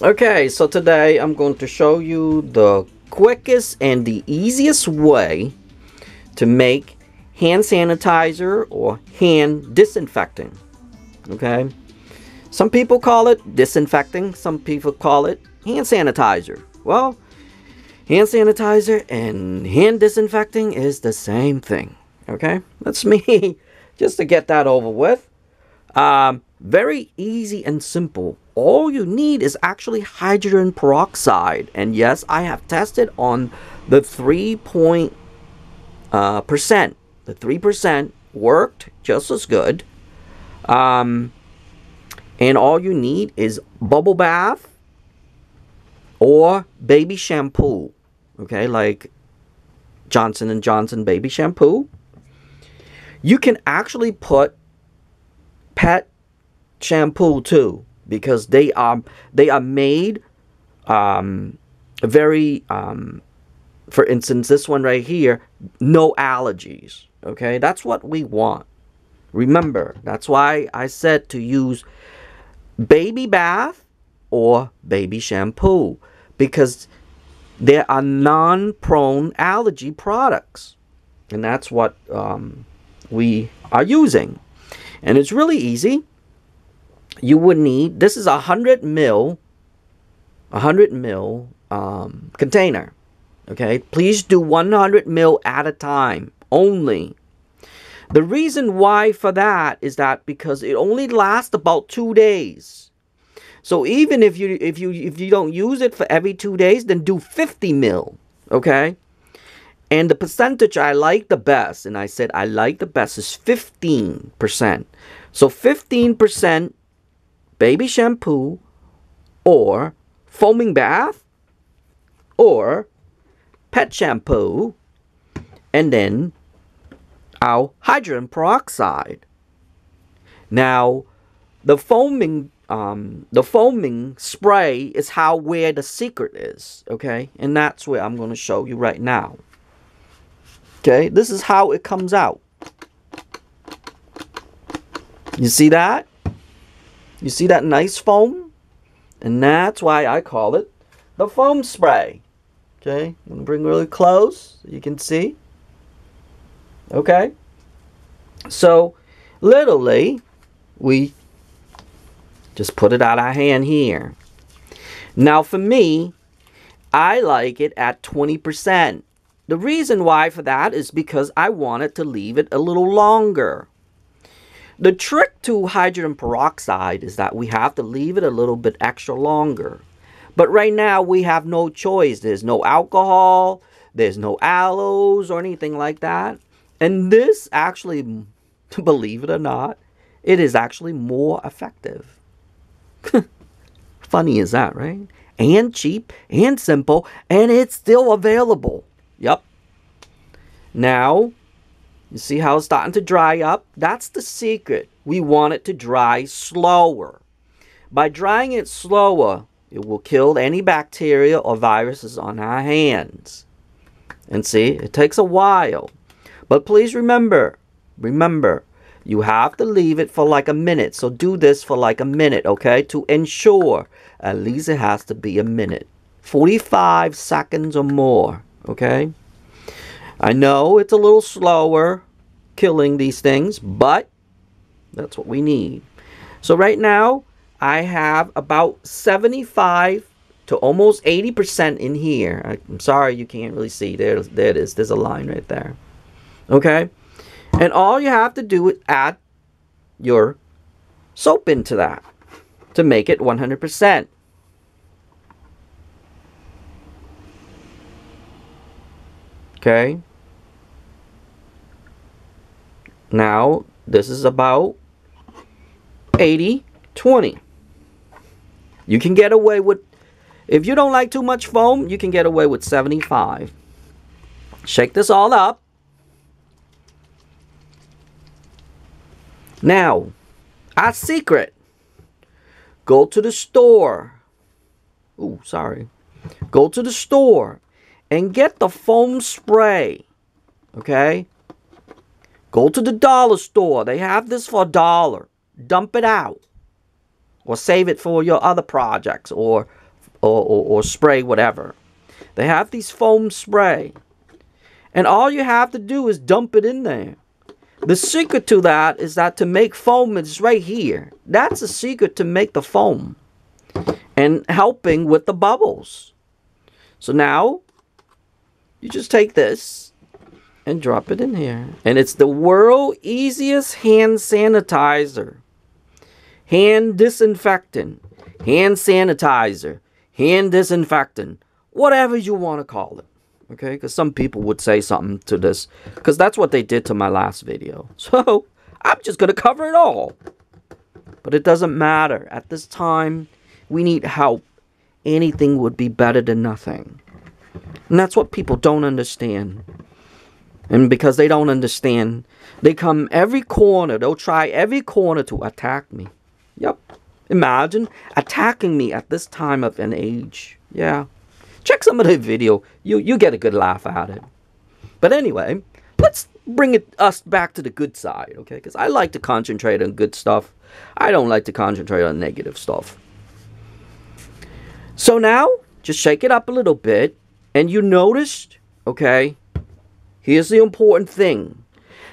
Okay, so today I'm going to show you the quickest and the easiest way to make hand sanitizer or hand disinfecting. Okay? Some people call it disinfecting, some people call it hand sanitizer. Well, hand sanitizer and hand disinfecting is the same thing. Okay? That's me just to get that over with. Um, very easy and simple. All you need is actually hydrogen peroxide. And yes, I have tested on the 3 point, uh, percent. The 3% worked just as good. Um, and all you need is bubble bath or baby shampoo. Okay, like Johnson and Johnson baby shampoo. You can actually put pet shampoo too because they are they are made um, very um, for instance this one right here no allergies okay? That's what we want. Remember that's why i said to use baby bath or baby shampoo because there are non-prone allergy products and that's what um, we are using and it's really easy. You would need this is a hundred mil a hundred mil um, container okay? Please do 100 mil at a time only. The reason why for that is that because it only lasts about two days. So even if you if you if you don't use it for every two days then do 50 mil okay and the percentage I like the best, and I said I like the best, is 15%. So 15% baby shampoo or foaming bath or pet shampoo and then our hydrogen peroxide. Now, the foaming um, the foaming spray is how where the secret is, okay? And that's where I'm going to show you right now. Okay, this is how it comes out. You see that? You see that nice foam? And that's why I call it the foam spray. Okay, I'm gonna bring really close so you can see. Okay, so literally, we just put it out our hand here. Now, for me, I like it at 20%. The reason why for that is because I wanted to leave it a little longer. The trick to hydrogen peroxide is that we have to leave it a little bit extra longer. But right now we have no choice. There's no alcohol, there's no aloes or anything like that. And this actually, believe it or not, it is actually more effective. Funny is that, right? And cheap and simple, and it's still available. Yep. Now, you see how it's starting to dry up? That's the secret. We want it to dry slower. By drying it slower, it will kill any bacteria or viruses on our hands. And see, it takes a while. But please remember, remember, you have to leave it for like a minute. So do this for like a minute, okay? To ensure at least it has to be a minute. 45 seconds or more, okay? I know it's a little slower killing these things, but that's what we need. So right now, I have about 75 to almost 80% in here. I'm sorry you can't really see. There, there it is. There's a line right there. Okay? And all you have to do is add your soap into that to make it 100%. Okay? Now, this is about 80 20. You can get away with, if you don't like too much foam, you can get away with 75. Shake this all up. Now, our secret. Go to the store. Ooh, sorry. Go to the store and get the foam spray. Okay? Go to the dollar store. They have this for a dollar. Dump it out or save it for your other projects or or, or, or spray, whatever. They have these foam spray. And all you have to do is dump it in there. The secret to that is that to make foam is right here. That's the secret to make the foam. And helping with the bubbles. So now, you just take this and drop it in here. And it's the world easiest hand sanitizer. Hand disinfectant. Hand sanitizer. Hand disinfectant. Whatever you want to call it. Okay, because some people would say something to this. Because that's what they did to my last video. So, I'm just going to cover it all. But it doesn't matter. At this time, we need help. Anything would be better than nothing. And that's what people don't understand. And because they don't understand, they come every corner, they'll try every corner to attack me. Yep. Imagine attacking me at this time of an age. Yeah. Check some of the video. You you get a good laugh at it. But anyway, let's bring it us back to the good side, okay? Because I like to concentrate on good stuff. I don't like to concentrate on negative stuff. So now, just shake it up a little bit, and you noticed, okay? Here's the important thing.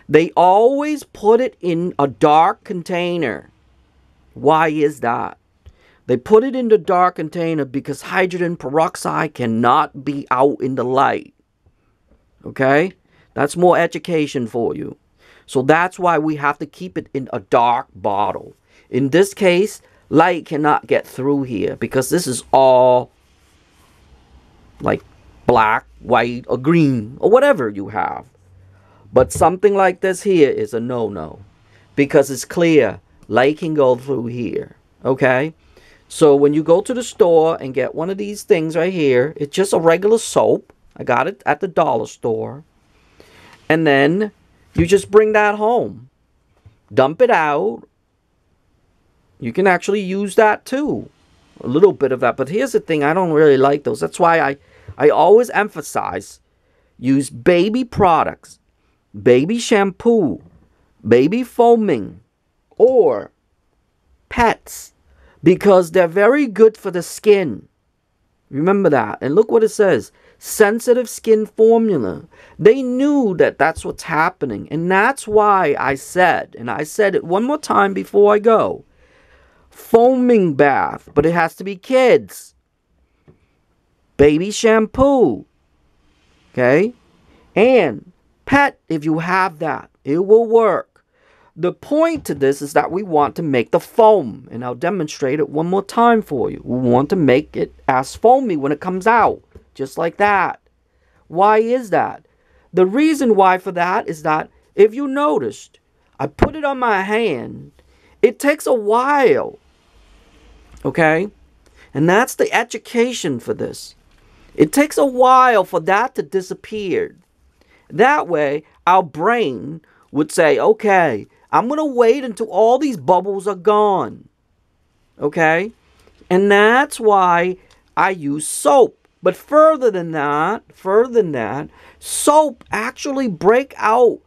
They always put it in a dark container. Why is that? They put it in the dark container because hydrogen peroxide cannot be out in the light. Okay? That's more education for you. So that's why we have to keep it in a dark bottle. In this case, light cannot get through here because this is all like black, white, or green, or whatever you have. But something like this here is a no-no because it's clear light can go through here. Okay? So when you go to the store and get one of these things right here, it's just a regular soap. I got it at the dollar store. And then you just bring that home. Dump it out. You can actually use that too. A little bit of that. But here's the thing, I don't really like those. That's why I, I always emphasize use baby products, baby shampoo, baby foaming, or pets because they're very good for the skin. Remember that. And look what it says sensitive skin formula. They knew that that's what's happening. And that's why I said, and I said it one more time before I go foaming bath, but it has to be kids. Baby shampoo. Okay? And pet, if you have that, it will work. The point to this is that we want to make the foam, and I'll demonstrate it one more time for you. We want to make it as foamy when it comes out, just like that. Why is that? The reason why for that is that if you noticed, I put it on my hand, it takes a while, okay? And that's the education for this. It takes a while for that to disappear. That way, our brain would say, okay, I'm going to wait until all these bubbles are gone. Okay? And that's why I use soap. But further than that, further than that, soap actually break out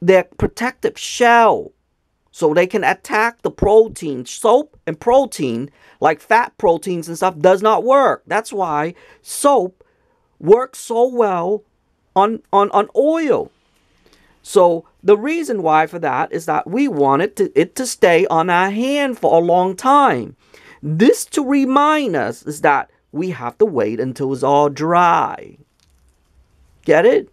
their protective shell so they can attack the protein. Soap and protein, like fat proteins and stuff, does not work. That's why soap works so well on, on, on oil. So the reason why for that is that we wanted to, it to stay on our hand for a long time. This to remind us is that we have to wait until it's all dry. Get it?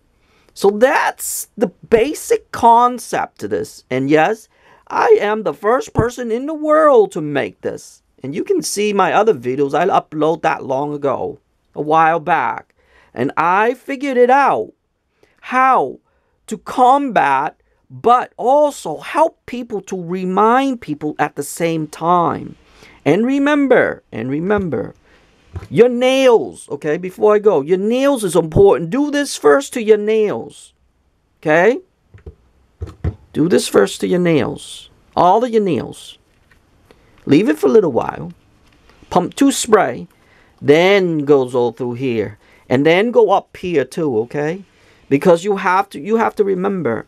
So that's the basic concept to this. And yes, I am the first person in the world to make this. And you can see my other videos. I upload that long ago, a while back. And I figured it out. How to combat, but also help people to remind people at the same time. And remember, and remember, your nails, okay, before I go, your nails is important. Do this first to your nails, okay? Do this first to your nails, all of your nails. Leave it for a little while. Pump two spray, then goes all through here. And then go up here too, okay? because you have to you have to remember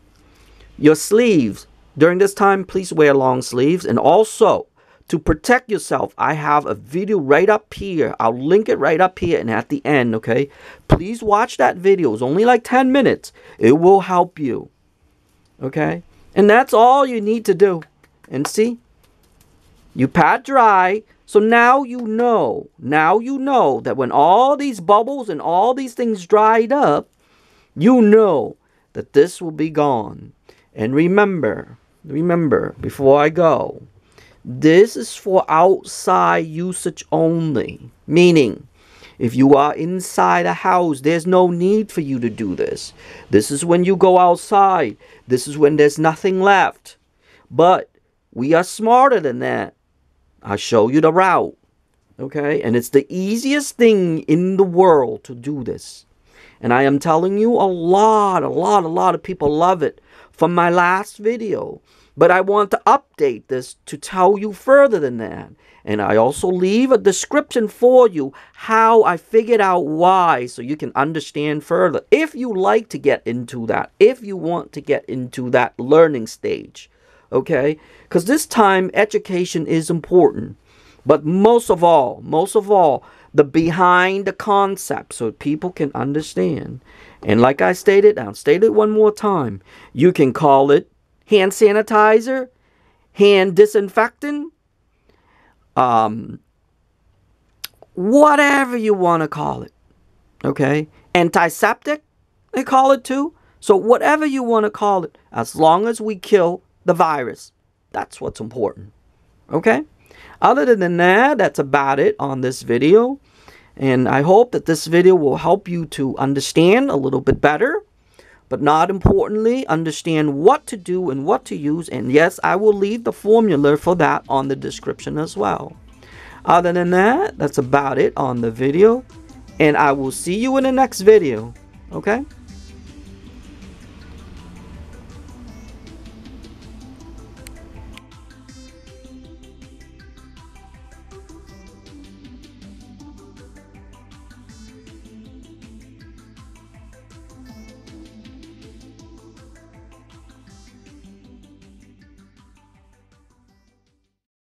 your sleeves during this time please wear long sleeves and also to protect yourself, I have a video right up here. I'll link it right up here and at the end, okay? Please watch that video. It's only like 10 minutes. It will help you. Okay? And that's all you need to do. And see? You pat dry. So now you know. Now you know that when all these bubbles and all these things dried up, you know that this will be gone. And remember, remember, before I go, this is for outside usage only. Meaning, if you are inside a house, there's no need for you to do this. This is when you go outside. This is when there's nothing left. But we are smarter than that. I'll show you the route. Okay? And it's the easiest thing in the world to do this. And I am telling you, a lot, a lot, a lot of people love it from my last video. But I want to update this to tell you further than that. And I also leave a description for you how I figured out why so you can understand further. If you like to get into that, if you want to get into that learning stage, okay? Because this time education is important. But most of all, most of all, the behind the concept so people can understand. And like I stated, I'll state it one more time. You can call it hand sanitizer, hand disinfectant, um, whatever you want to call it. Okay? Antiseptic, they call it too. So, whatever you want to call it, as long as we kill the virus, that's what's important. Okay? Other than that, that's about it on this video. And I hope that this video will help you to understand a little bit better but not importantly, understand what to do and what to use. And yes, I will leave the formula for that on the description as well. Other than that, that's about it on the video. And I will see you in the next video. Okay?